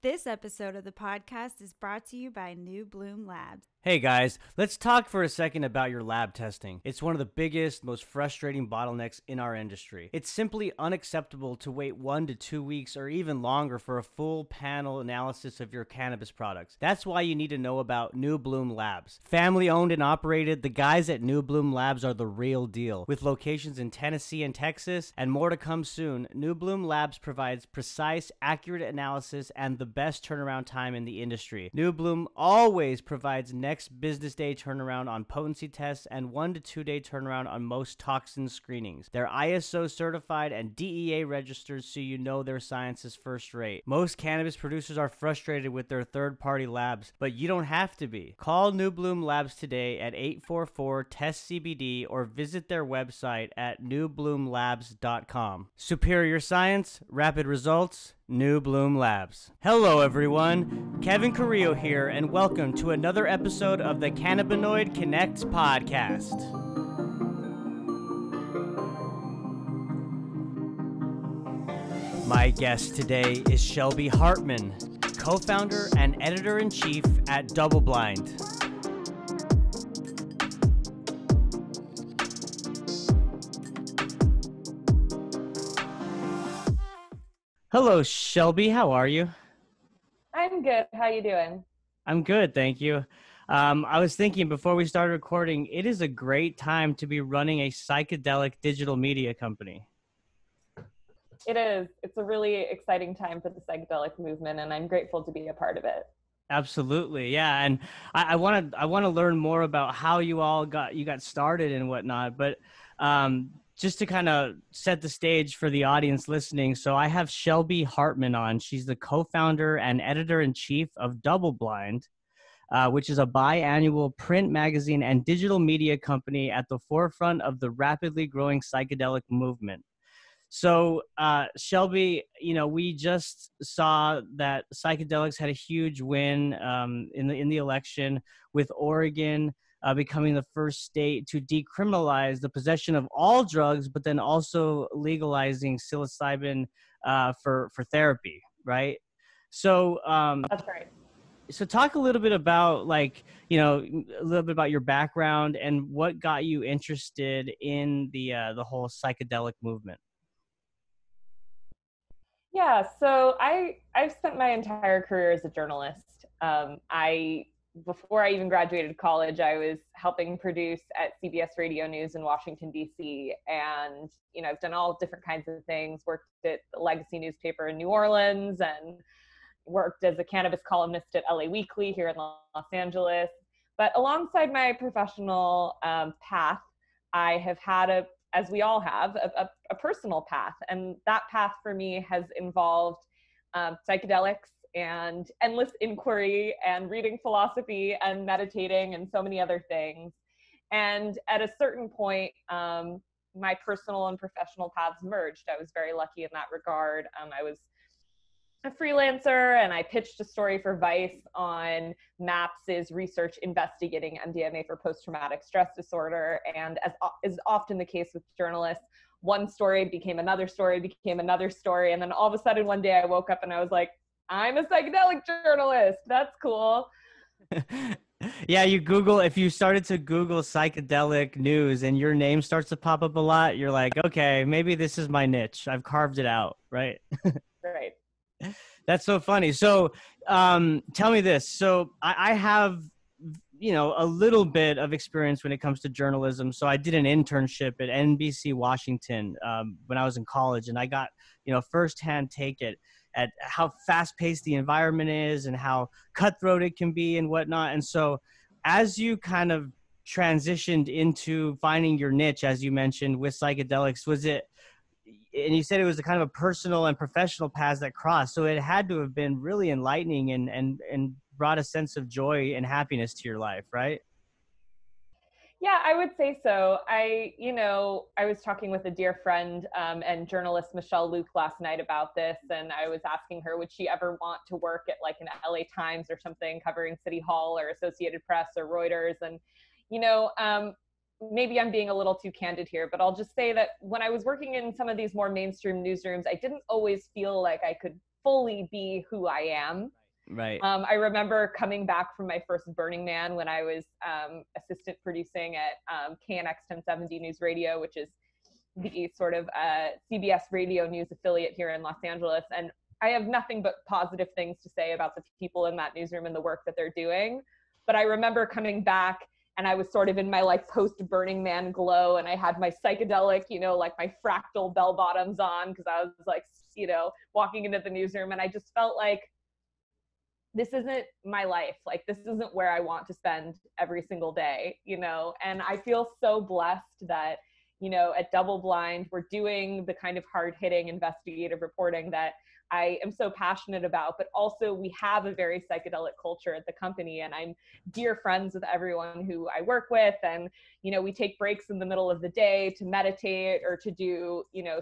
This episode of the podcast is brought to you by New Bloom Labs. Hey guys, let's talk for a second about your lab testing. It's one of the biggest, most frustrating bottlenecks in our industry. It's simply unacceptable to wait one to two weeks or even longer for a full panel analysis of your cannabis products. That's why you need to know about New Bloom Labs. Family owned and operated, the guys at New Bloom Labs are the real deal. With locations in Tennessee and Texas, and more to come soon, New Bloom Labs provides precise, accurate analysis and the best turnaround time in the industry. New Bloom always provides next business day turnaround on potency tests and one to two day turnaround on most toxin screenings. They're ISO certified and DEA registered so you know their science is first rate. Most cannabis producers are frustrated with their third party labs, but you don't have to be. Call New Bloom Labs today at 844 Test CBD or visit their website at newbloomlabs.com. Superior science, rapid results. New Bloom Labs. Hello, everyone. Kevin Carrillo here, and welcome to another episode of the Cannabinoid Connect podcast. My guest today is Shelby Hartman, co founder and editor in chief at Double Blind. Hello, Shelby. How are you? I'm good. How you doing? I'm good, thank you. Um, I was thinking before we started recording, it is a great time to be running a psychedelic digital media company. It is. It's a really exciting time for the psychedelic movement, and I'm grateful to be a part of it. Absolutely, yeah. And I want to I want to learn more about how you all got you got started and whatnot. But um, just to kind of set the stage for the audience listening, so I have Shelby Hartman on. She's the co-founder and editor in chief of Double Blind, uh, which is a biannual print magazine and digital media company at the forefront of the rapidly growing psychedelic movement. So, uh, Shelby, you know, we just saw that psychedelics had a huge win um, in the in the election with Oregon uh, becoming the first state to decriminalize the possession of all drugs, but then also legalizing psilocybin uh, for for therapy, right? So um, that's right. So talk a little bit about like you know a little bit about your background and what got you interested in the uh, the whole psychedelic movement. Yeah, so I I've spent my entire career as a journalist. Um, I before I even graduated college, I was helping produce at CBS Radio News in Washington, D.C. And, you know, I've done all different kinds of things, worked at the Legacy newspaper in New Orleans and worked as a cannabis columnist at LA Weekly here in Los Angeles. But alongside my professional um, path, I have had a, as we all have, a, a, a personal path. And that path for me has involved um, psychedelics and endless inquiry and reading philosophy and meditating and so many other things. And at a certain point, um, my personal and professional paths merged. I was very lucky in that regard. Um, I was a freelancer and I pitched a story for Vice on MAPS's research investigating MDMA for post traumatic stress disorder. And as is often the case with journalists, one story became another story, became another story. And then all of a sudden, one day I woke up and I was like, I'm a psychedelic journalist. That's cool. yeah, you Google, if you started to Google psychedelic news and your name starts to pop up a lot, you're like, okay, maybe this is my niche. I've carved it out, right? right. That's so funny. So um, tell me this. So I, I have you know a little bit of experience when it comes to journalism so i did an internship at nbc washington um, when i was in college and i got you know firsthand take it at how fast paced the environment is and how cutthroat it can be and whatnot. And so, as you kind of transitioned into finding your niche, as you mentioned with psychedelics, was it? And you said it was a kind of a personal and professional paths that crossed. So it had to have been really enlightening and and and brought a sense of joy and happiness to your life, right? Yeah, I would say so. I, you know, I was talking with a dear friend um, and journalist Michelle Lhooq last night about this, and I was asking her, would she ever want to work at like an LA Times or something covering City Hall or Associated Press or Reuters? And, you know, um, maybe I'm being a little too candid here, but I'll just say that when I was working in some of these more mainstream newsrooms, I didn't always feel like I could fully be who I am. Right. Um, I remember coming back from my first Burning Man when I was um, assistant producing at um, KNX 1070 News Radio, which is the sort of uh, CBS radio news affiliate here in Los Angeles. And I have nothing but positive things to say about the people in that newsroom and the work that they're doing. But I remember coming back and I was sort of in my like post Burning Man glow and I had my psychedelic, you know, like my fractal bell bottoms on because I was like, you know, walking into the newsroom and I just felt like this isn't my life. Like this isn't where I want to spend every single day, you know. And I feel so blessed that, you know, at Double Blind we're doing the kind of hard-hitting investigative reporting that I am so passionate about, but also we have a very psychedelic culture at the company and I'm dear friends with everyone who I work with and you know we take breaks in the middle of the day to meditate or to do you know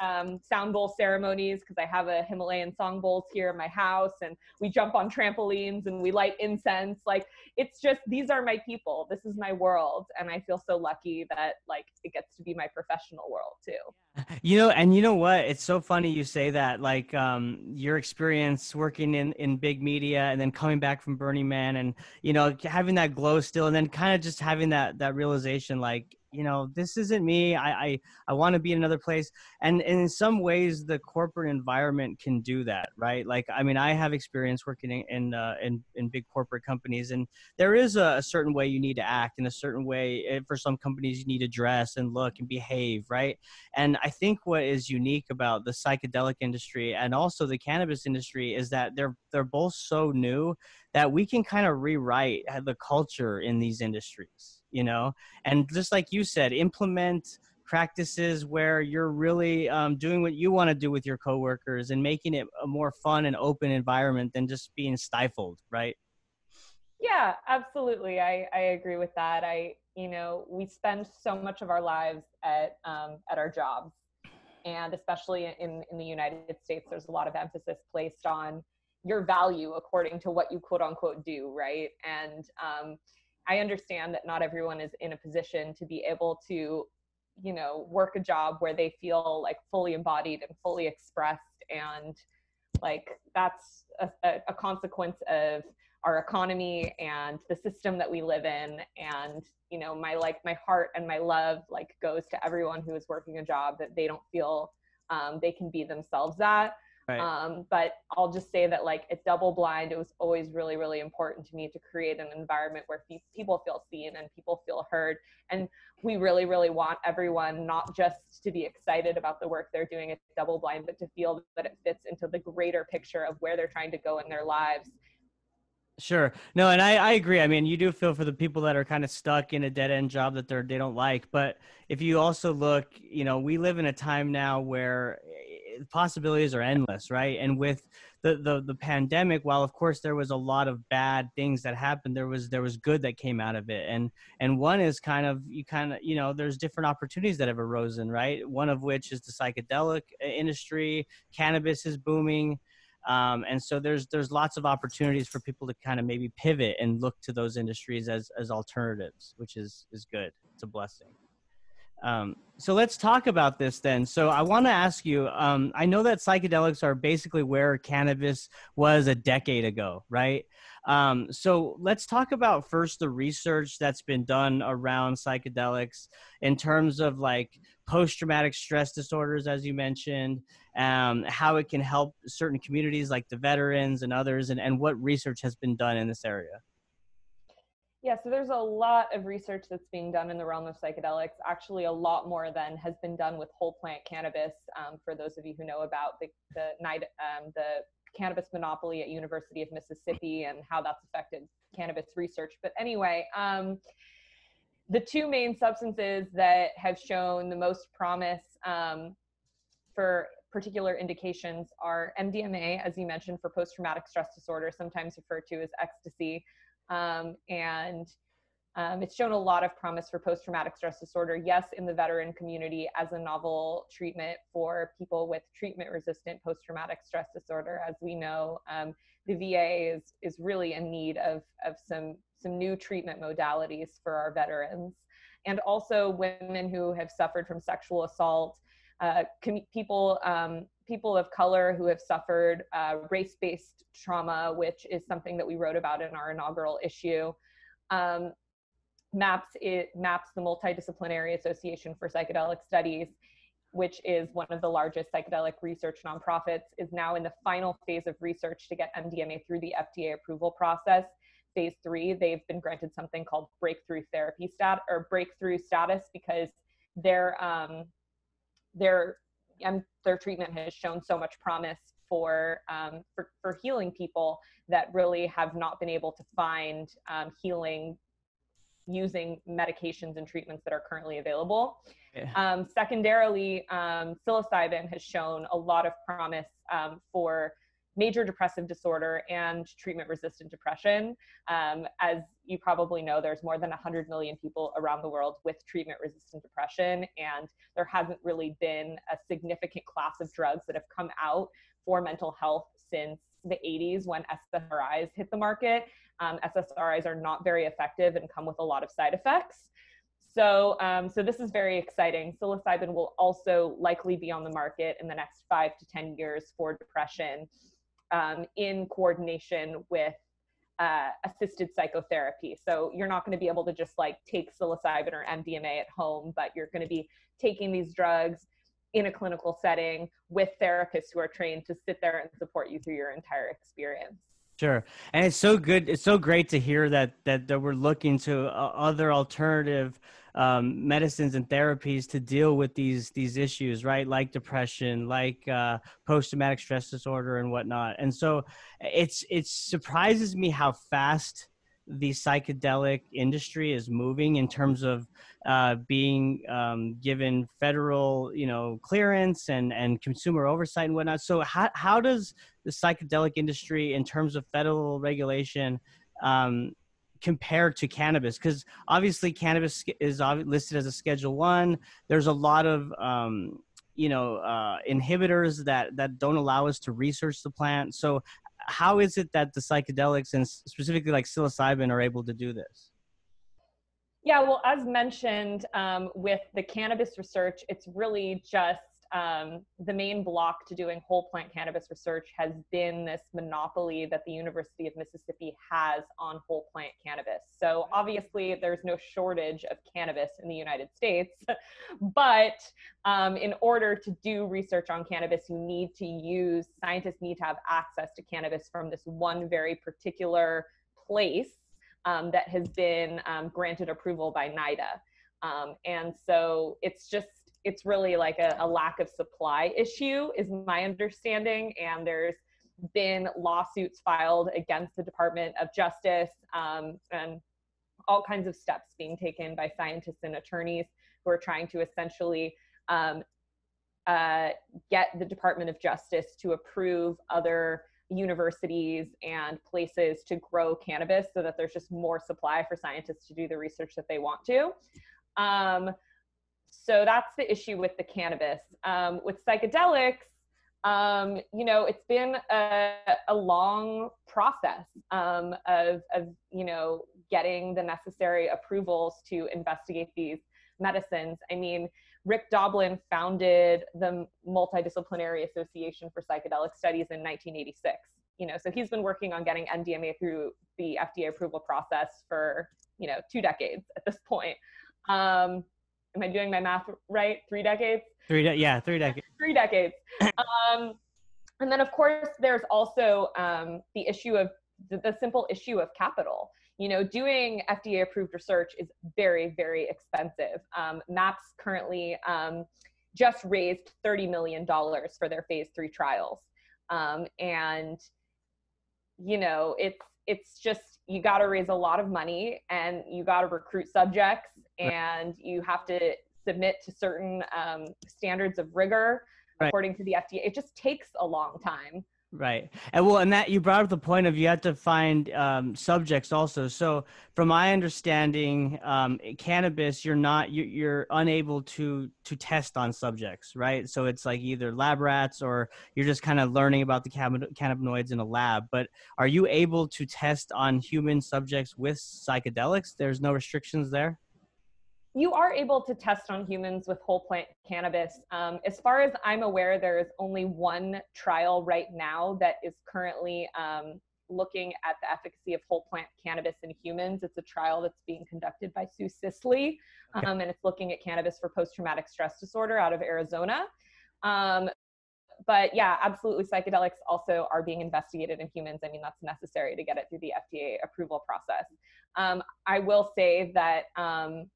um, sound bowl ceremonies because I have a Himalayan song bowls here in my house, and we jump on trampolines and we light incense. Like it's just these are my people. This is my world, and I feel so lucky that like it gets to be my professional world too. You know, and you know what? It's so funny you say that. Like um, your experience working in in big media, and then coming back from Burning Man, and you know having that glow still, and then kind of just having that that realization, like you know this isn't me i i, I want to be in another place. And, and in some ways the corporate environment can do that right? Like i mean i have experience working in uh, in, in, big corporate companies and there is a, a, certain way you need to act in a certain way eh, for some companies you need to dress and look and behave right? And i think what is unique about the psychedelic industry and also the cannabis industry is that they're they're both so new that we can kind of rewrite the culture in these industries you know? And just like you said implement practices where you're really um, doing what you want to do with your coworkers and making it a more fun and open environment than just being stifled right? Yeah absolutely. I i agree with that. I you know we spend so much of our lives at um, at our jobs and especially in in the united states there's a lot of emphasis placed on your value according to what you quote unquote do right? And um, I understand that not everyone is in a position to be able to, you know, work a job where they feel like fully embodied and fully expressed. And like that's a, a consequence of our economy and the system that we live in. And, you know, my like my heart and my love like goes to everyone who is working a job that they don't feel um, they can be themselves at. Right. Um, but I'll just say that, like at Double Blind, it was always really, really important to me to create an environment where people feel seen and people feel heard. And we really, really want everyone not just to be excited about the work they're doing at Double Blind, but to feel that it fits into the greater picture of where they're trying to go in their lives. Sure. No, and I, I agree. I mean, you do feel for the people that are kind of stuck in a dead end job that they're they don't like. But if you also look, you know, we live in a time now where possibilities are endless, right? And with the, the the pandemic, while of course there was a lot of bad things that happened, there was there was good that came out of it. And and one is kind of you kind of you know there's different opportunities that have arisen, right? One of which is the psychedelic uh, industry, cannabis is booming. Um, and so there's there's lots of opportunities for people to kind of maybe pivot and look to those industries as as alternatives, which is is good. It's a blessing. Um, so let's talk about this then. So I want to ask you. Um, I know that psychedelics are basically where cannabis was a decade ago, right? Um, so let's talk about first the research that's been done around psychedelics in terms of like post-traumatic stress disorders, as you mentioned, um, how it can help certain communities like the veterans and others, and, and what research has been done in this area. Yeah, so there's a lot of research that's being done in the realm of psychedelics. Actually, a lot more than has been done with whole plant cannabis. Um, for those of you who know about the the um, the cannabis monopoly at University of Mississippi and how that's affected cannabis research. But anyway, um, the two main substances that have shown the most promise um, for particular indications are MDMA, as you mentioned, for post-traumatic stress disorder, sometimes referred to as ecstasy. Um, and um, it's shown a lot of promise for post traumatic stress disorder, yes, in the veteran community as a novel treatment for people with treatment resistant post traumatic stress disorder. As we know, um, the VA is, is really in need of, of some, some new treatment modalities for our veterans. And also women who have suffered from sexual assault uh, com- people um, people of color who have suffered uh, race-based trauma, which is something that we wrote about in our inaugural issue. Um, MAPS it maps the Multidisciplinary Association for Psychedelic Studies, which is one of the largest psychedelic research nonprofits, is now in the final phase of research to get MDMA through the FDA approval process. Phase three, they've been granted something called breakthrough therapy stat or breakthrough status because their um, their and their treatment has shown so much promise for, um, for, for healing people that really have not been able to find um, healing using medications and treatments that are currently available. Yeah. Um, secondarily, um, psilocybin has shown a lot of promise um, for major depressive disorder and treatment resistant depression. Um, as you probably know, there's more than 100 million people around the world with treatment resistant depression, and there hasn't really been a significant class of drugs that have come out for mental health since the 80s when SSRIs hit the market. Um, SSRIs are not very effective and come with a lot of side effects. So, um, so this is very exciting. Psilocybin will also likely be on the market in the next five to 10 years for depression um, in coordination with uh, assisted psychotherapy. So you're not going to be able to just like take psilocybin or MDMA at home, but you're going to be taking these drugs in a clinical setting with therapists who are trained to sit there and support you through your entire experience. Sure, and it's so good. It's so great to hear that that, that we're looking to uh, other alternative um, medicines and therapies to deal with these these issues, right? Like depression, like uh, post traumatic stress disorder, and whatnot. And so, it's it surprises me how fast the psychedelic industry is moving in terms of uh, being um, given federal, you know, clearance and and consumer oversight and whatnot. So how how does the psychedelic industry, in terms of federal regulation, um, compare to cannabis? Because obviously cannabis is listed as a Schedule One. There's a lot of um, you know uh, inhibitors that that don't allow us to research the plant. So how is it that the psychedelics and specifically like psilocybin are able to do this? Yeah, well, as mentioned um, with the cannabis research, it's really just um, the main block to doing whole plant cannabis research has been this monopoly that the University of Mississippi has on whole plant cannabis. So obviously, there's no shortage of cannabis in the United States, but um, in order to do research on cannabis, you need to use scientists need to have access to cannabis from this one very particular place um, that has been um, granted approval by NIDA. Um, and so it's just it's really like a, a lack of supply issue is my understanding and there's been lawsuits filed against the department of justice um, and all kinds of steps being taken by scientists and attorneys who are trying to essentially um, uh, get the department of justice to approve other universities and places to grow cannabis so that there's just more supply for scientists to do the research that they want to. Um, so that's the issue with the cannabis. Um, with psychedelics, um, you know, it's been a, a long process um, of, of, you know, getting the necessary approvals to investigate these medicines. I mean, Rick Doblin founded the Multidisciplinary Association for Psychedelic Studies in 1986. You know, so he's been working on getting MDMA through the FDA approval process for, you know, two decades at this point. Um, am I doing my math right? Three decades? Three, de- yeah, three decades. three decades. Um, and then, of course, there's also um, the issue of the, the simple issue of capital. You know, doing FDA approved research is very, very expensive. Um, MAPS currently um, just raised $30 million for their phase three trials. Um, and, you know, it's, it's just, you got to raise a lot of money and you got to recruit subjects and you have to submit to certain um, standards of rigor right. according to the FDA. It just takes a long time. Right. And well, and that you brought up the point of you have to find um, subjects also. So, from my understanding, um, cannabis, you're not you, you're unable to to test on subjects, right? So it's like either lab rats or you're just kind of learning about the cannabinoids in a lab. But are you able to test on human subjects with psychedelics? There's no restrictions there. You are able to test on humans with whole plant cannabis. Um, as far as I'm aware, there is only one trial right now that is currently um, looking at the efficacy of whole plant cannabis in humans. It's a trial that's being conducted by Sue Sisley, um, and it's looking at cannabis for post traumatic stress disorder out of Arizona. Um, but yeah, absolutely, psychedelics also are being investigated in humans. I mean, that's necessary to get it through the FDA approval process. Um, I will say that um,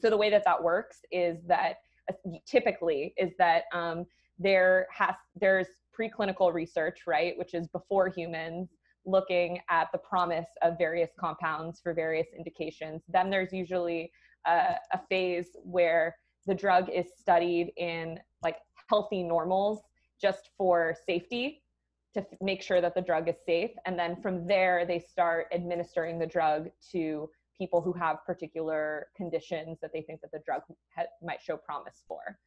so the way that that works is that uh, typically is that um, there has there's preclinical research right which is before humans looking at the promise of various compounds for various indications. Then there's usually a, a phase where the drug is studied in like healthy normals just for safety to make sure that the drug is safe. And then from there they start administering the drug to people who have particular conditions that they think that the drug ha- might show promise for.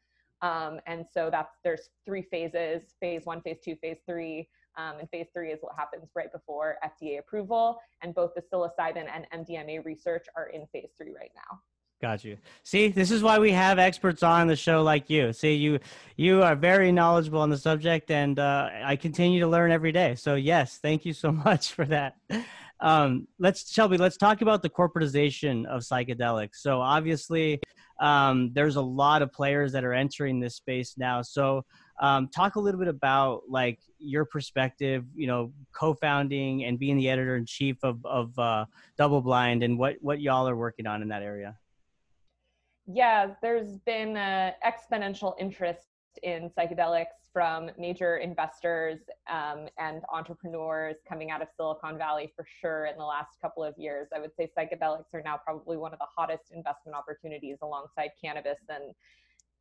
Um, and so that's there's three phases: phase one, phase two, phase three. Um, and phase three is what happens right before FDA approval. And both the psilocybin and MDMA research are in phase three right now. Got you. See, this is why we have experts on the show like you. See, you you are very knowledgeable on the subject, and uh, I continue to learn every day. So yes, thank you so much for that. Um, let's Shelby, let's talk about the corporatization of psychedelics. So obviously, um, there's a lot of players that are entering this space now. So um, talk a little bit about like your perspective, you know, co-founding and being the editor in chief of of uh, Double Blind, and what what y'all are working on in that area. Yeah, there's been uh, exponential interest in psychedelics from major investors um, and entrepreneurs coming out of Silicon Valley for sure in the last couple of years. I would say psychedelics are now probably one of the hottest investment opportunities alongside cannabis and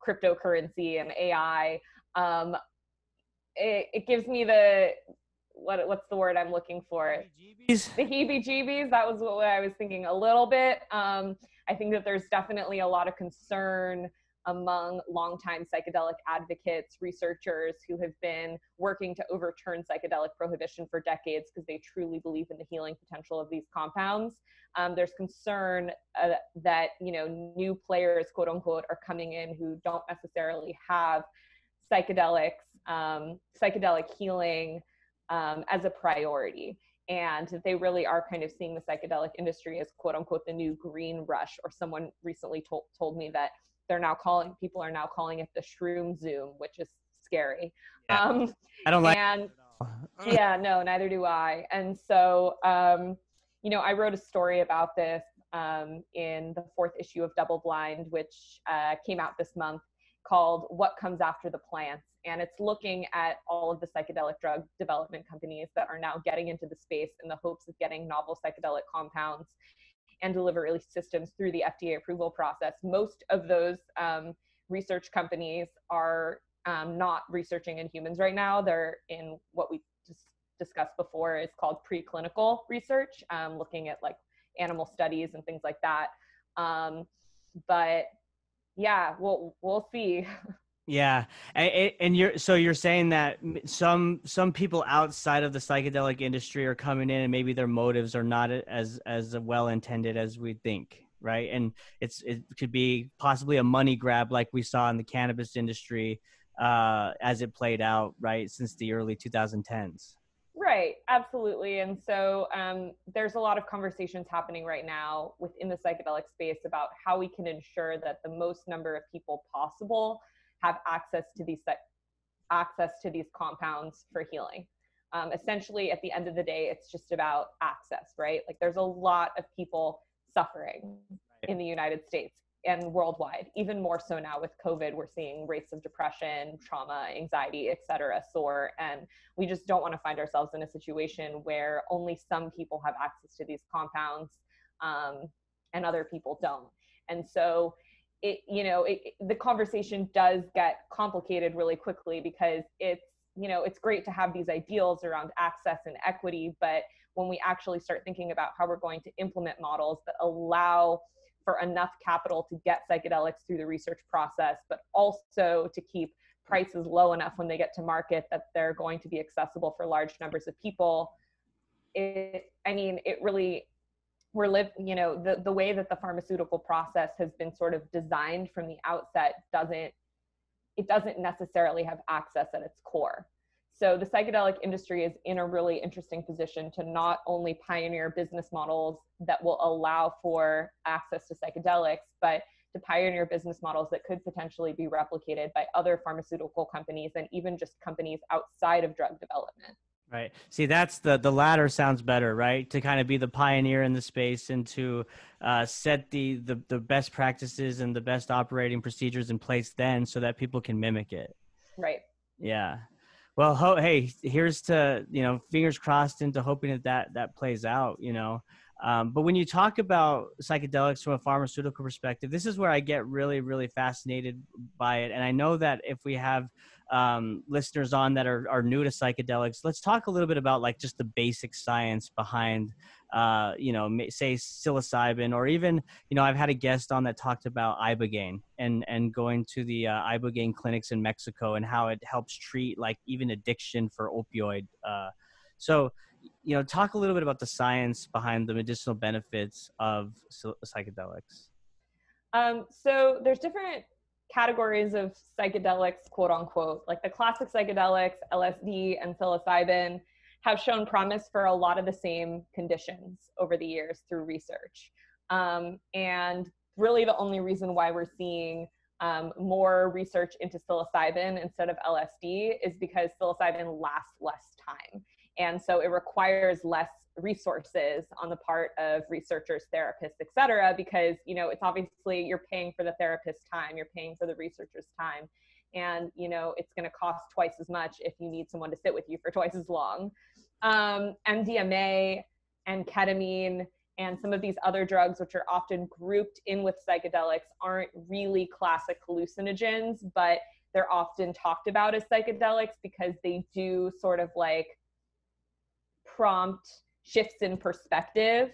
cryptocurrency and AI. Um, it, it gives me the what what's the word I'm looking for? Heebie-jeebies? The heebie-jeebies. That was what I was thinking a little bit. Um, I think that there's definitely a lot of concern among longtime psychedelic advocates, researchers who have been working to overturn psychedelic prohibition for decades because they truly believe in the healing potential of these compounds. Um, there's concern uh, that you know new players, quote unquote, are coming in who don't necessarily have psychedelics, um, psychedelic healing um, as a priority and they really are kind of seeing the psychedelic industry as quote unquote the new green rush or someone recently told, told me that they're now calling people are now calling it the shroom zoom which is scary. Yeah. um i don't like and yeah no neither do i. And so um you know i wrote a story about this um, in the fourth issue of double blind which uh, came out this month called what comes after the plants. And it's looking at all of the psychedelic drug development companies that are now getting into the space in the hopes of getting novel psychedelic compounds and delivery systems through the FDA approval process. Most of those um, research companies are um, not researching in humans right now. They're in what we just discussed before is called preclinical research, um, looking at like animal studies and things like that. Um, but yeah, we'll we'll see. Yeah, and you're so you're saying that some some people outside of the psychedelic industry are coming in, and maybe their motives are not as as well intended as we think, right? And it's it could be possibly a money grab, like we saw in the cannabis industry uh, as it played out, right, since the early 2010s. Right, absolutely. And so um, there's a lot of conversations happening right now within the psychedelic space about how we can ensure that the most number of people possible have access to these access to these compounds for healing. Um, essentially, at the end of the day, it's just about access, right? Like there's a lot of people suffering in the United States and worldwide even more so now with covid we're seeing rates of depression trauma anxiety etc soar and we just don't want to find ourselves in a situation where only some people have access to these compounds um, and other people don't and so it you know it, the conversation does get complicated really quickly because it's you know it's great to have these ideals around access and equity but when we actually start thinking about how we're going to implement models that allow for enough capital to get psychedelics through the research process but also to keep prices low enough when they get to market that they're going to be accessible for large numbers of people it i mean it really we're live you know the, the way that the pharmaceutical process has been sort of designed from the outset doesn't it doesn't necessarily have access at its core. So the psychedelic industry is in a really interesting position to not only pioneer business models that will allow for access to psychedelics but to pioneer business models that could potentially be replicated by other pharmaceutical companies and even just companies outside of drug development Right. See, that's the the latter sounds better, right? To kind of be the pioneer in the space and to uh, set the, the the best practices and the best operating procedures in place then, so that people can mimic it. Right. Yeah. Well, ho- hey, here's to you know, fingers crossed into hoping that that that plays out. You know, um, but when you talk about psychedelics from a pharmaceutical perspective, this is where I get really, really fascinated by it. And I know that if we have um, listeners on that are, are new to psychedelics, let's talk a little bit about like just the basic science behind, uh, you know, say psilocybin, or even, you know, I've had a guest on that talked about ibogaine and and going to the uh, ibogaine clinics in Mexico and how it helps treat like even addiction for opioid. Uh, so, you know, talk a little bit about the science behind the medicinal benefits of psychedelics. Um, so there's different categories of psychedelics, quote unquote, like the classic psychedelics, LSD and psilocybin, have shown promise for a lot of the same conditions over the years through research. Um, and really, the only reason why we're seeing um, more research into psilocybin instead of LSD is because psilocybin lasts less time. And so it requires less resources on the part of researchers therapists et cetera because you know it's obviously you're paying for the therapist's time you're paying for the researcher's time and you know it's going to cost twice as much if you need someone to sit with you for twice as long. Um, mdma and ketamine and some of these other drugs which are often grouped in with psychedelics aren't really classic hallucinogens but they're often talked about as psychedelics because they do sort of like prompt shifts in perspective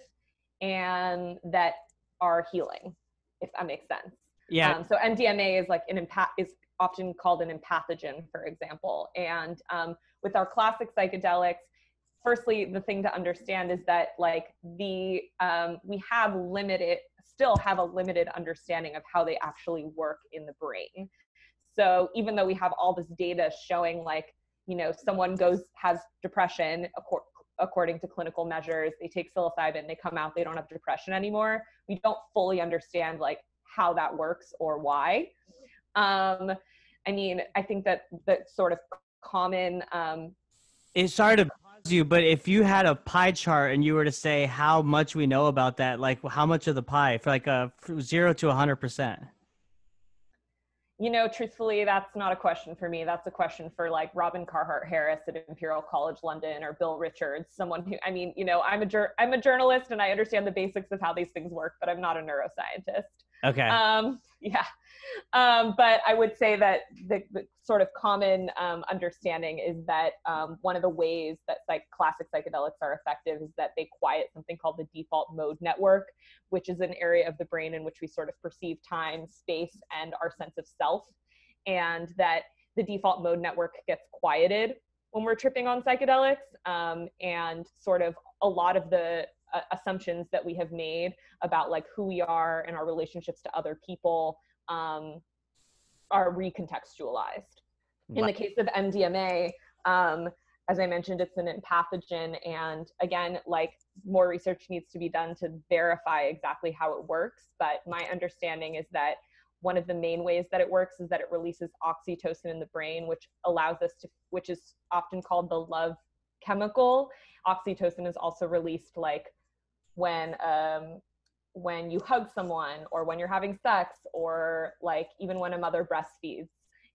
and that are healing, if that makes sense. Yeah. Um, so MDMA is like an empath is often called an empathogen, for example. And um, with our classic psychedelics, firstly, the thing to understand is that like the um, we have limited, still have a limited understanding of how they actually work in the brain. So even though we have all this data showing like you know someone goes has depression according to clinical measures. They take psilocybin they come out they don't have depression anymore. We don't fully understand like how that works or why. Um i mean i think that that sort of common um it's sorry to pause you but if you had a pie chart and you were to say how much we know about that like how much of the pie for like a zero to a hundred percent you know, truthfully, that's not a question for me. That's a question for like Robin Carhart Harris at Imperial College London or Bill Richards, someone who, I mean, you know, I'm a, jur- I'm a journalist and I understand the basics of how these things work, but I'm not a neuroscientist. Okay. Um, yeah. Um, but I would say that the, the sort of common um, understanding is that um, one of the ways that psych- classic psychedelics are effective is that they quiet something called the default mode network, which is an area of the brain in which we sort of perceive time, space, and our sense of self. And that the default mode network gets quieted when we're tripping on psychedelics. Um, and sort of a lot of the uh, assumptions that we have made about like who we are and our relationships to other people um, are recontextualized. In the case of MDMA, um, as I mentioned, it's an empathogen, and again, like more research needs to be done to verify exactly how it works. But my understanding is that one of the main ways that it works is that it releases oxytocin in the brain, which allows us to, which is often called the love chemical. Oxytocin is also released like when um, when you hug someone or when you're having sex or like even when a mother breastfeeds.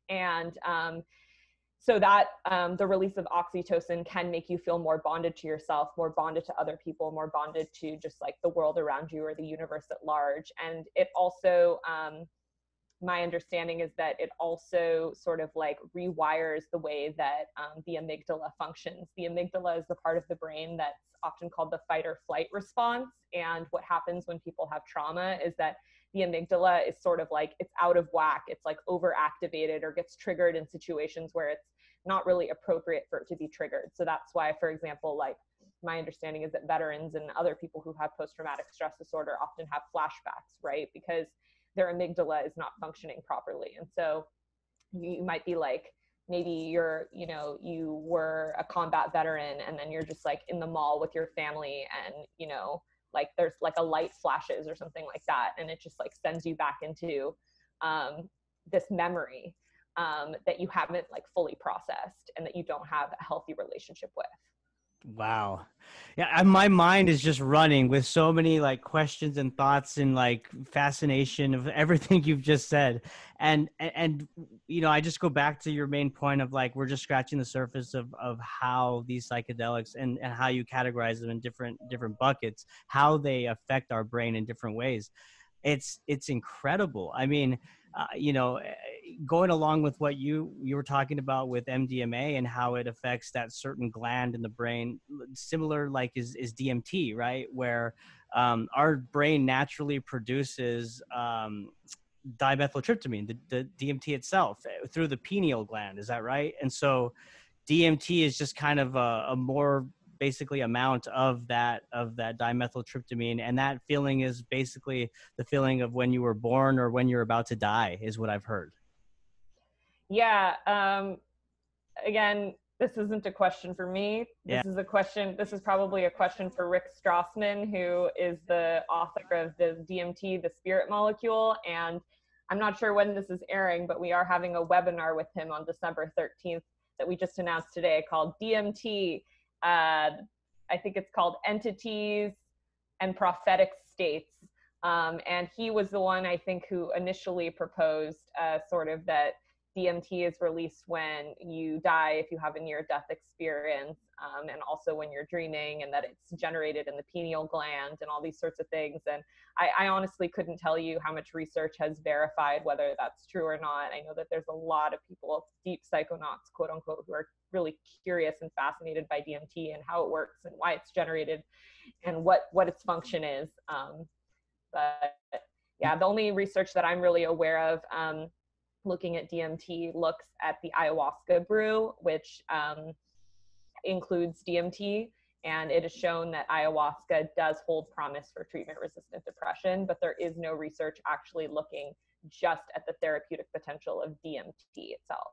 And um, so that um, the release of oxytocin can make you feel more bonded to yourself more bonded to other people more bonded to just like the world around you or the universe at large. And it also um, my understanding is that it also sort of like rewires the way that um, the amygdala functions. The amygdala is the part of the brain that's often called the fight or flight response. And what happens when people have trauma is that the amygdala is sort of like it's out of whack, it's like overactivated or gets triggered in situations where it's not really appropriate for it to be triggered. So that's why, for example, like my understanding is that veterans and other people who have post-traumatic stress disorder often have flashbacks right because their amygdala is not functioning properly. And so you might be like maybe you're you know you were a combat veteran and then you're just like in the mall with your family and you know like there's like a light flashes or something like that. And it just like sends you back into um, this memory um, that you haven't like fully processed and that you don't have a healthy relationship with Wow. Yeah, my mind is just running with so many like questions and thoughts and like fascination of everything you've just said. And and you know, I just go back to your main point of like we're just scratching the surface of of how these psychedelics and and how you categorize them in different different buckets, how they affect our brain in different ways. It's it's incredible. I mean, uh, you know, eh, going along with what you you were talking about with MDMA and how it affects that certain gland in the brain, similar like is is DMT, right? Where um, our brain naturally produces um, dimethyltryptamine, the, the DMT itself, eh, through the pineal gland. Is that right? And so DMT is just kind of a, a more basically amount of that of that dimethyltryptamine and that feeling is basically the feeling of when you were born or when you're about to die is what i've heard yeah um again this isn't a question for me this yeah. is a question this is probably a question for rick strassman who is the author of the dmt the spirit molecule and i'm not sure when this is airing but we are having a webinar with him on december 13th that we just announced today called dmt uh, I think it's called Entities and Prophetic States. Um, and he was the one I think who initially proposed uh, sort of that DMT is released when you die if you have a near death experience, um, and also when you're dreaming, and that it's generated in the pineal gland and all these sorts of things. And I, I, honestly couldn't tell you how much research has verified whether that's true or not. I know that there's a lot of people, deep psychonauts, quote unquote, who are really curious and fascinated by DMT and how it works and why it's generated and what what its function is. Um, but yeah, the only research that I'm really aware of um, looking at DMT looks at the ayahuasca brew, which um, includes DMT. And it is shown that ayahuasca does hold promise for treatment resistant depression, but there is no research actually looking just at the therapeutic potential of DMT itself.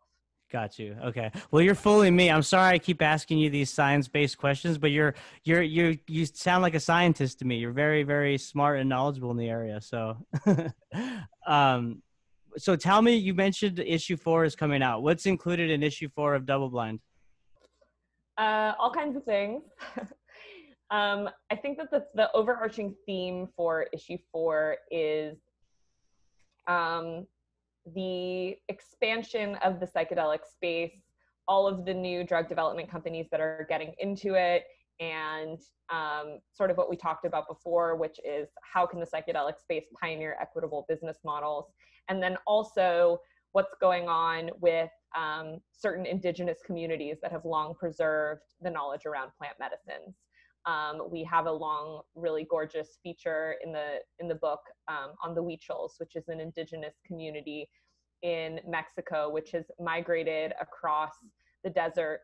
Got you. Okay. Well, you're fooling me. I'm sorry I keep asking you these science-based questions, but you're you're you you sound like a scientist to me. You're very very smart and knowledgeable in the area. So, um, so tell me, you mentioned issue four is coming out. What's included in issue four of Double Blind? Uh, all kinds of things. um, I think that the, the overarching theme for issue four is um, the expansion of the psychedelic space, all of the new drug development companies that are getting into it, and um, sort of what we talked about before, which is how can the psychedelic space pioneer equitable business models and then also what's going on with um, certain indigenous communities that have long preserved the knowledge around plant medicines. Um, we have a long, really gorgeous feature in the in the book um, on the Huichols, which is an indigenous community in Mexico, which has migrated across the desert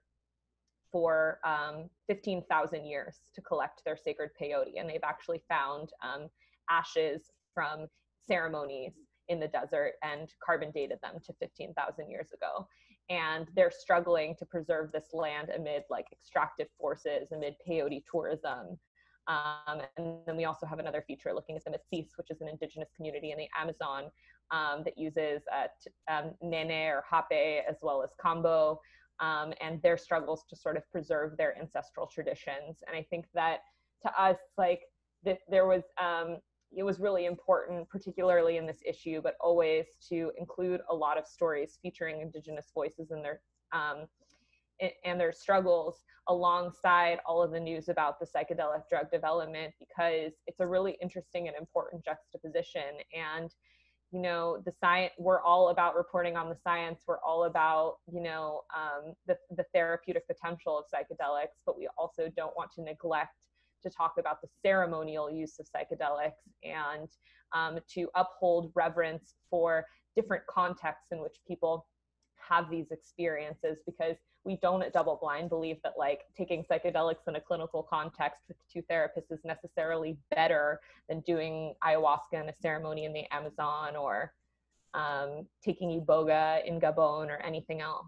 for um, 15,000 years to collect their sacred peyote, and they've actually found um, ashes from ceremonies in the desert and carbon dated them to 15,000 years ago. And they're struggling to preserve this land amid like extractive forces, amid peyote tourism. Um, and then we also have another feature looking at the Matsés, which is an indigenous community in the Amazon um, that uses uh, t- um, nene or hape as well as kambo um, and their struggles to sort of preserve their ancestral traditions. And I think that to us, like, that there was um, it was really important, particularly in this issue, but always to include a lot of stories featuring Indigenous voices and their um, and their struggles alongside all of the news about the psychedelic drug development because it's a really interesting and important juxtaposition. And you know the science we're all about reporting on the science. We're all about you know um, the, the therapeutic potential of psychedelics but we also don't want to neglect to talk about the ceremonial use of psychedelics and um, to uphold reverence for different contexts in which people have these experiences because we don't at double blind believe that like taking psychedelics in a clinical context with two therapists is necessarily better than doing ayahuasca in a ceremony in the Amazon or um, taking iboga in Gabon or anything else.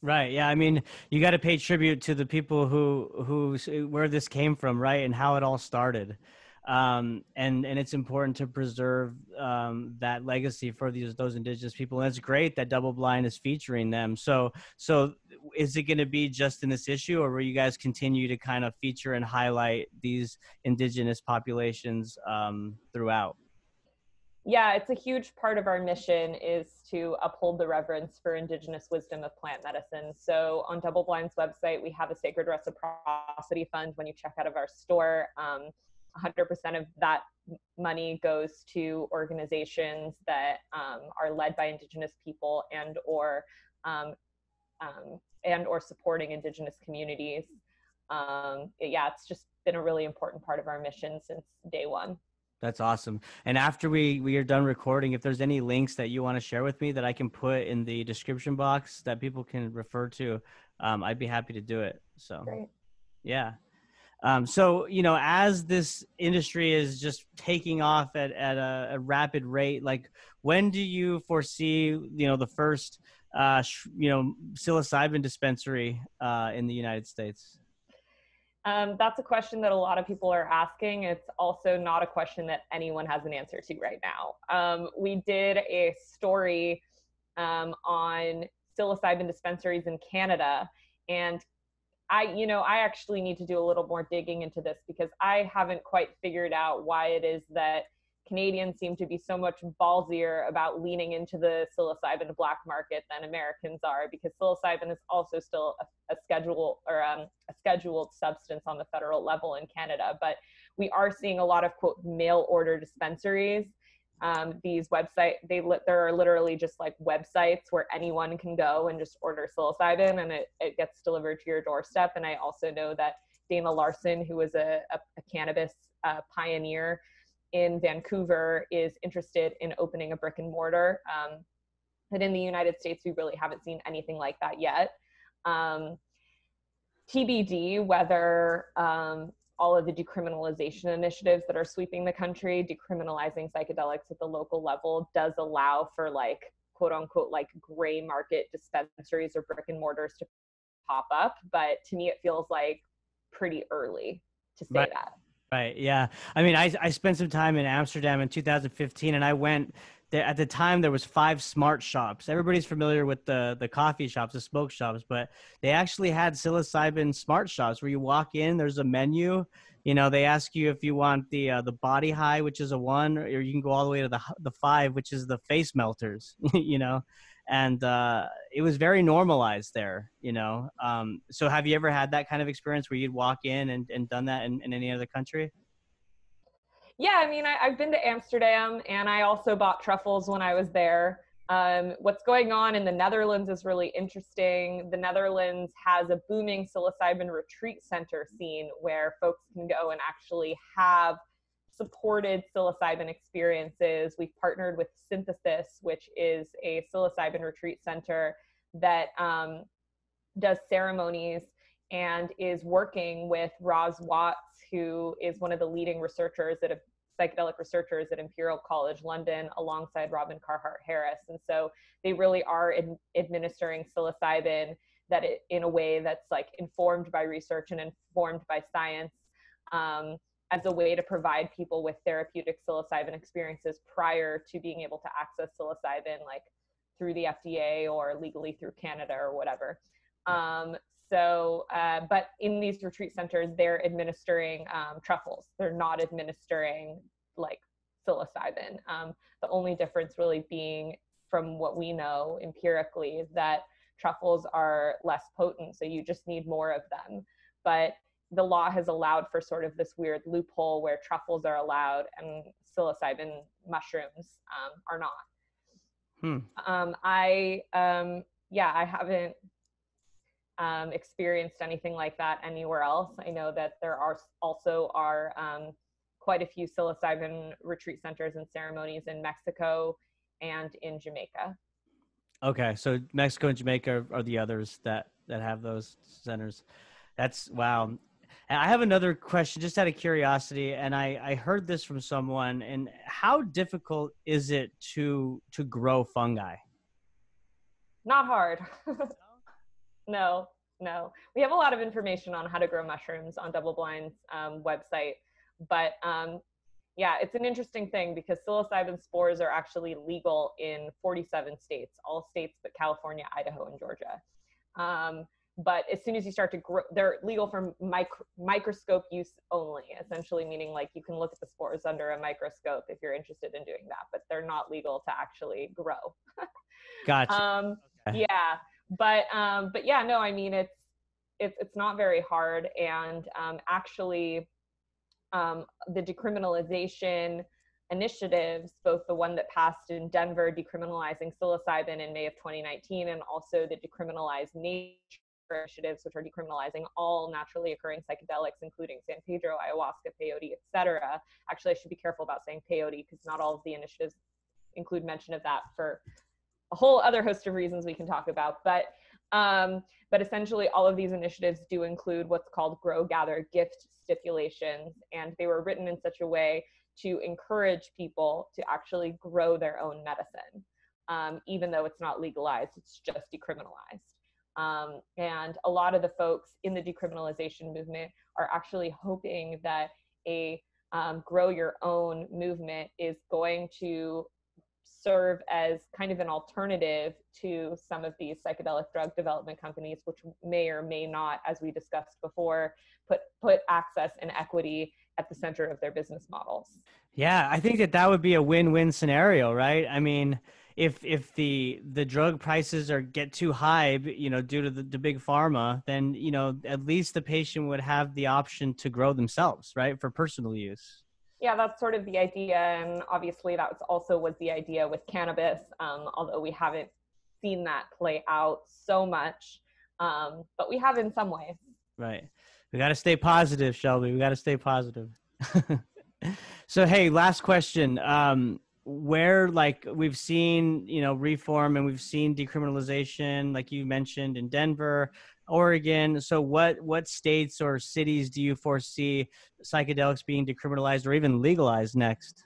Right. Yeah. I mean, you got to pay tribute to the people who who where this came from, right, and how it all started. Um, and and it's important to preserve um, that legacy for these those indigenous people. And it's great that Double Blind is featuring them. So so is it going to be just in this issue, or will you guys continue to kind of feature and highlight these indigenous populations um, throughout? Yeah, it's a huge part of our mission is to uphold the reverence for indigenous wisdom of plant medicine. So on Double Blind's website, we have a sacred reciprocity fund when you check out of our store. Um, 100% of that money goes to organizations that um, are led by indigenous people and or um, um and or supporting indigenous communities. Um, yeah, it's just been a really important part of our mission since day one. That's awesome. And after we we are done recording, if there's any links that you want to share with me that I can put in the description box that people can refer to, um, I'd be happy to do it. So, Great. yeah. Um, so you know, as this industry is just taking off at at a, a rapid rate, like when do you foresee you know the first uh, sh- you know psilocybin dispensary uh, in the United States? Um, that's a question that a lot of people are asking. It's also not a question that anyone has an answer to right now. Um, we did a story um, on psilocybin dispensaries in Canada, and I, you know, I actually need to do a little more digging into this because I haven't quite figured out why it is that Canadians seem to be so much ballsier about leaning into the psilocybin black market than Americans are, because psilocybin is also still a, a schedule or um, a scheduled substance on the federal level in Canada. But we are seeing a lot of quote mail order dispensaries. Um, these website they li- there are literally just like websites where anyone can go and just order psilocybin and it, it gets delivered to your doorstep. And I also know that Dana Larsen, who was a, a, a cannabis uh, pioneer, in Vancouver is interested in opening a brick and mortar. Um, but in the United States, we really haven't seen anything like that yet. Um, TBD whether um, all of the decriminalization initiatives that are sweeping the country, decriminalizing psychedelics at the local level, does allow for like quote unquote like gray market dispensaries or brick and mortars to pop up. But to me, it feels like pretty early to say right. that. Right. Yeah. I mean, I I spent some time in Amsterdam in 2015, and I went there at the time. There was five smart shops. Everybody's familiar with the the coffee shops, the smoke shops, but they actually had psilocybin smart shops where you walk in. There's a menu. You know, they ask you if you want the uh, the body high, which is a one, or you can go all the way to the the five, which is the face melters. you know, and uh, it was very normalized there you know? Um, so have you ever had that kind of experience where you'd walk in and, and done that in, in any other country? Yeah i mean I, have been to amsterdam and i also bought truffles when i was there. Um, what's going on in the netherlands is really interesting. The netherlands has a booming psilocybin retreat center scene where folks can go and actually have supported psilocybin experiences. We've partnered with Synthesis, which is a psilocybin retreat center that um, does ceremonies and is working with Roz Watts, who is one of the leading researchers at a psychedelic researchers at Imperial College London, alongside Robin Carhart Harris. And so they really are ad- administering psilocybin that it, in a way that's like informed by research and informed by science. Um, as a way to provide people with therapeutic psilocybin experiences prior to being able to access psilocybin like through the FDA or legally through Canada or whatever. Um, so, uh, but in these retreat centers, they're administering um, truffles. They're not administering like psilocybin. Um, the only difference really being from what we know empirically is that truffles are less potent, so you just need more of them. But the law has allowed for sort of this weird loophole where truffles are allowed and psilocybin mushrooms um, are not. Hmm. Um, I, um, yeah, I haven't um, experienced anything like that anywhere else. I know that there are also are um, quite a few psilocybin retreat centers and ceremonies in Mexico and in Jamaica. Okay, so Mexico and Jamaica are the others that that have those centers. That's wow. And I have another question, just out of curiosity, and I, I heard this from someone. And how difficult is it to to grow fungi? Not hard. no, no. We have a lot of information on how to grow mushrooms on Double Blind's um, website, but um, yeah, it's an interesting thing because psilocybin spores are actually legal in 47 states, all states but California, Idaho, and Georgia. Um, but as soon as you start to grow, they're legal for micro, microscope use only, essentially meaning like you can look at the spores under a microscope if you're interested in doing that, but they're not legal to actually grow. gotcha. Um, okay. Yeah, but um, but yeah, no, I mean it's it's it's not very hard, and um, actually, um, the decriminalization initiatives, both the one that passed in Denver decriminalizing psilocybin in May of 2019, and also the decriminalized nature initiatives, which are decriminalizing all naturally occurring psychedelics, including San Pedro, ayahuasca, peyote, etc. Actually, I should be careful about saying peyote because not all of the initiatives include mention of that for a whole other host of reasons we can talk about. But um, but essentially, all of these initiatives do include what's called grow, gather, gift stipulations, and they were written in such a way to encourage people to actually grow their own medicine, um, even though it's not legalized; it's just decriminalized. Um, and a lot of the folks in the decriminalization movement are actually hoping that a um, grow your own movement is going to serve as kind of an alternative to some of these psychedelic drug development companies, which may or may not, as we discussed before, put put access and equity at the center of their business models. Yeah, I think that that would be a win-win scenario, right? I mean, if if the the drug prices are get too high, you know, due to the, the big pharma, then you know at least the patient would have the option to grow themselves, right, for personal use. Yeah, that's sort of the idea, and obviously that was also was the idea with cannabis. Um, although we haven't seen that play out so much, um, but we have in some ways. Right. We got to stay positive, Shelby. We got to stay positive. so, hey, last question. Um, where like we've seen you know reform and we've seen decriminalization like you mentioned in denver oregon. So what what states or cities do you foresee psychedelics being decriminalized or even legalized next?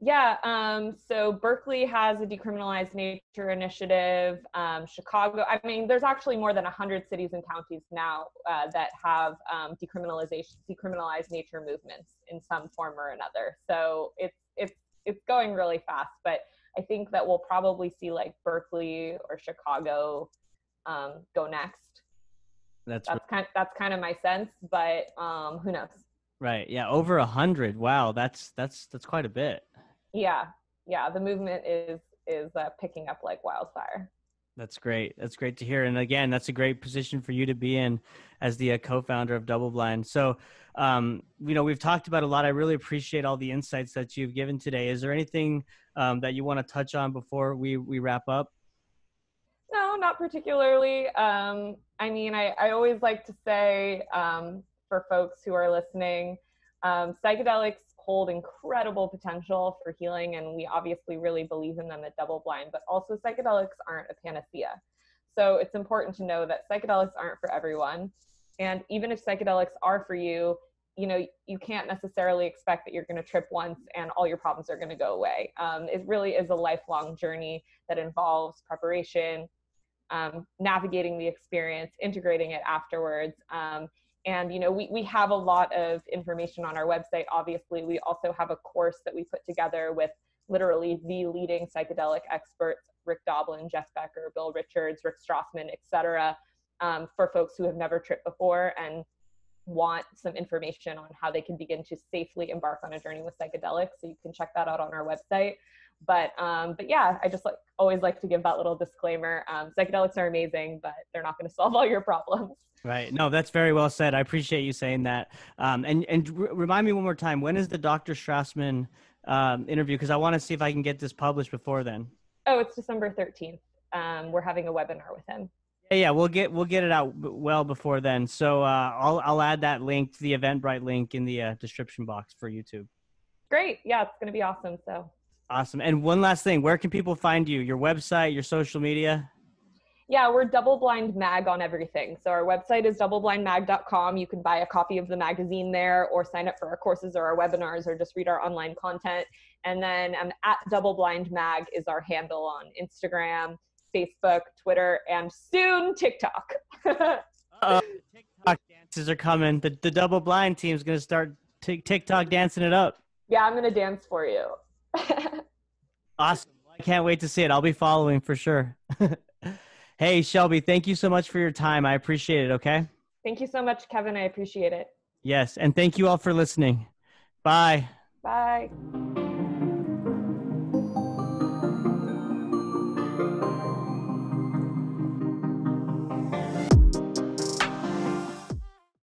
Yeah um, so berkeley has a decriminalized nature initiative um, chicago i mean there's actually more than 100 cities and counties now uh, that have um, decriminalization decriminalized nature movements in some form or another. So it's it's going really fast, but I think that we'll probably see like Berkeley or Chicago um, go next. That's that's kind of, that's kind of my sense, but um, who knows? Right. Yeah. Over a hundred. Wow. That's that's that's quite a bit. Yeah. Yeah. The movement is is uh, picking up like wildfire. That's great. That's great to hear. And again, that's a great position for you to be in as the uh, co-founder of Double Blind. So, um, you know, we've talked about a lot. I really appreciate all the insights that you've given today. Is there anything um, that you want to touch on before we we wrap up? No, not particularly. Um, I mean, I, I always like to say um, for folks who are listening, um, psychedelics hold incredible potential for healing, and we obviously really believe in them at Double Blind, but also psychedelics aren't a panacea. So it's important to know that psychedelics aren't for everyone. And even if psychedelics are for you, you know, you can't necessarily expect that you're going to trip once and all your problems are going to go away. Um, it really is a lifelong journey that involves preparation, um, navigating the experience, integrating it afterwards, um, and you know we, we have a lot of information on our website. Obviously we also have a course that we put together with literally the leading psychedelic experts rick doblin jeff becker bill richards rick strassman etc um, for folks who have never tripped before and want some information on how they can begin to safely embark on a journey with psychedelics. So you can check that out on our website but um, but yeah i just like always like to give that little disclaimer um, psychedelics are amazing but they're not going to solve all your problems Right. No, that's very well said. I appreciate you saying that. Um, and and r- remind me one more time. When is the Dr. Strassman um, interview? Because I want to see if I can get this published before then. Oh, it's December thirteenth. Um, we're having a webinar with him. Yeah, yeah, we'll get we'll get it out well before then. So uh, I'll I'll add that link, the Eventbrite link, in the uh, description box for YouTube. Great. Yeah, it's going to be awesome. So. Awesome. And one last thing, where can people find you? Your website, your social media? Yeah, we're Double Blind Mag on everything. So our website is doubleblindmag.com. You can buy a copy of the magazine there or sign up for our courses or our webinars or just read our online content. And then um, at Double Blind Mag is our handle on Instagram, Facebook, Twitter, and soon TikTok. uh, TikTok dances are coming. The, the Double Blind team is going to start t- TikTok dancing it up. Yeah, I'm going to dance for you. Awesome. I can't wait to see it. I'll be following for sure. hey, Shelby, thank you so much for your time. I appreciate it. Okay. Thank you so much, Kevin. I appreciate it. Yes. And thank you all for listening. Bye. Bye.